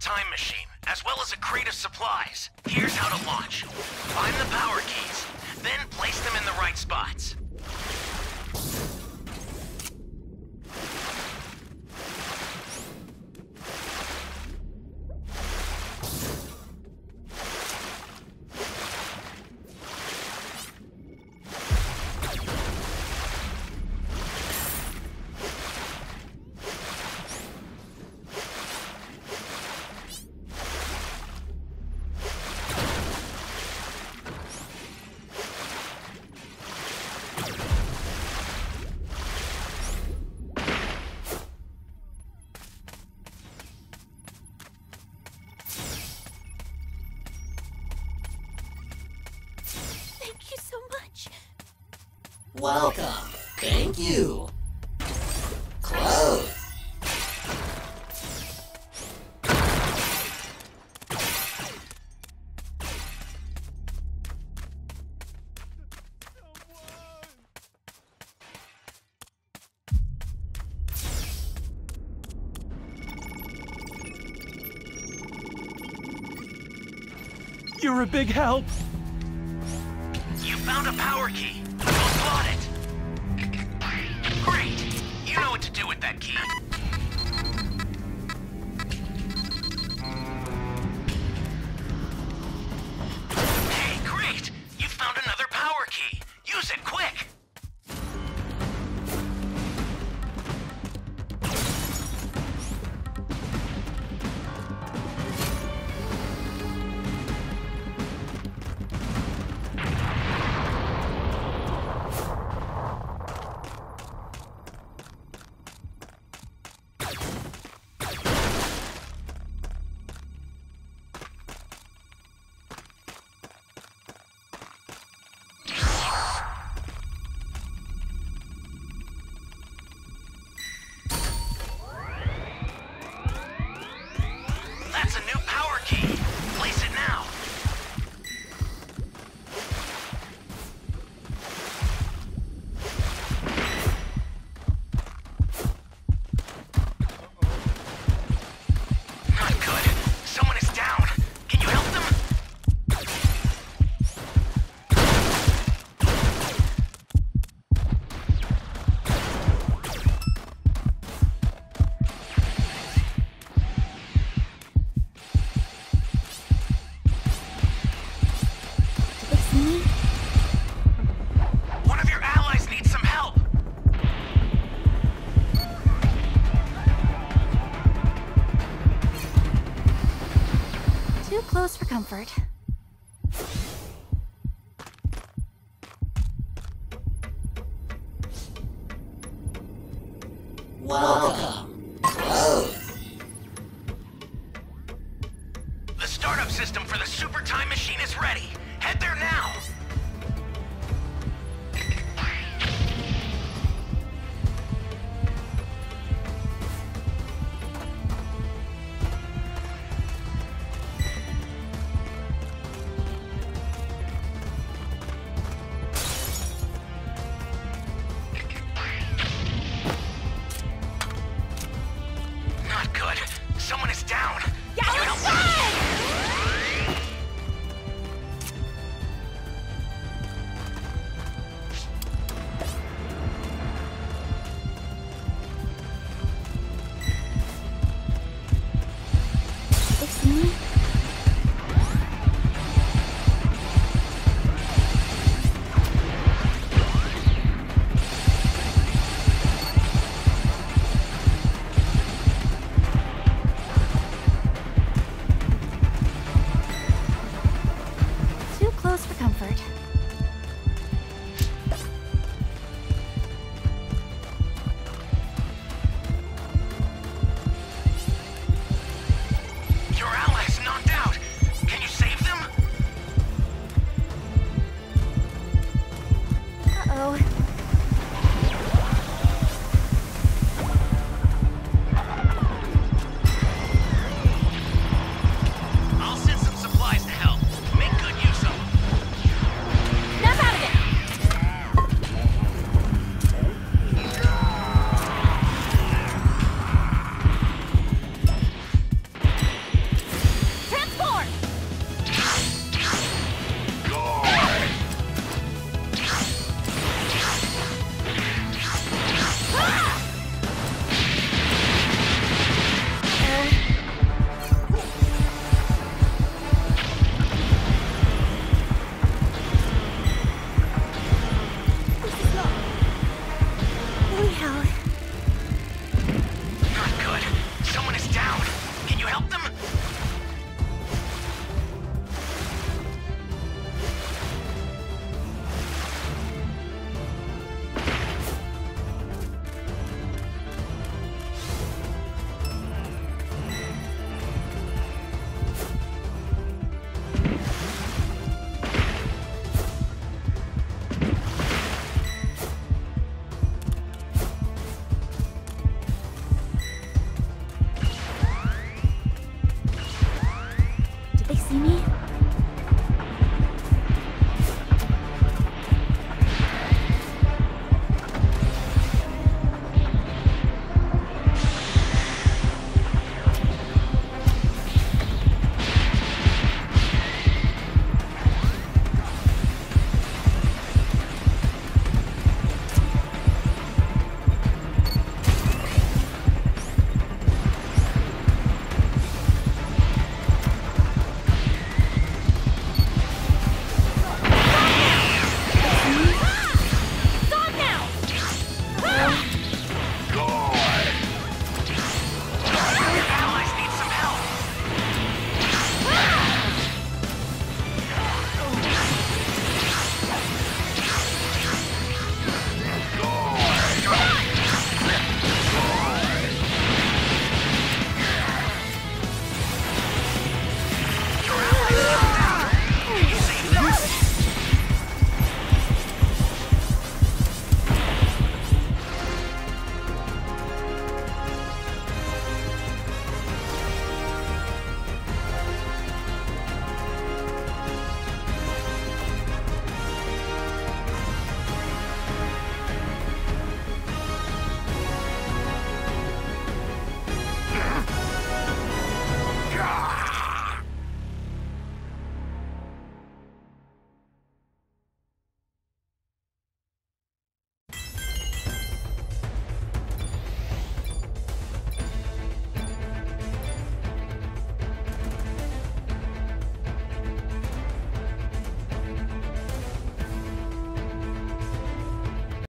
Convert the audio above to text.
time machine, as well as a crate of supplies. Here's how to launch. Find the power keys, then place them in the right spots. Welcome. Thank you. Close. You're a big help. You found a power key. Do with that key. For comfort. Welcome. The startup system for the super time machine is ready. Head there now. Someone is down. Yeah, tired.